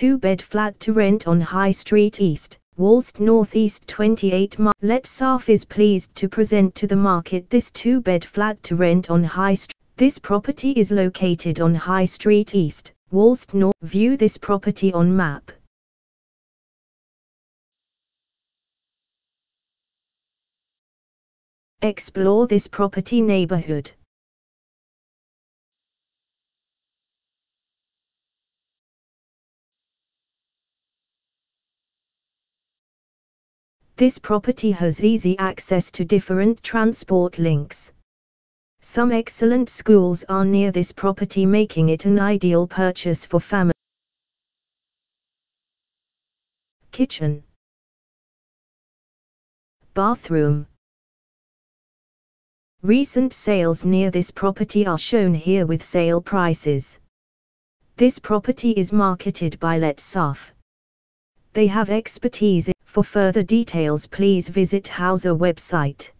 two-bed flat to rent on High Street East, Wallsend Northeast 28 mi. Letsafe is pleased to present to the market this two-bed flat to rent on High Street. This property is located on High Street East, Wallsend North. View this property on map. Explore this property neighborhood. This property has easy access to different transport links. Some excellent schools are near this property making it an ideal purchase for family. Kitchen Bathroom Recent sales near this property are shown here with sale prices. This property is marketed by Let Letsafe. They have expertise. For further details please visit Houser website.